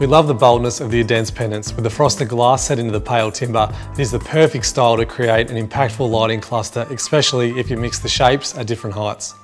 We love the boldness of the Odense pendants. With the frosted glass set into the pale timber, it is the perfect style to create an impactful lighting cluster, especially if you mix the shapes at different heights.